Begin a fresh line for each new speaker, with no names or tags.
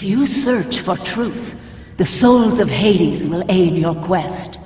If you search for truth, the souls of Hades will aid your quest.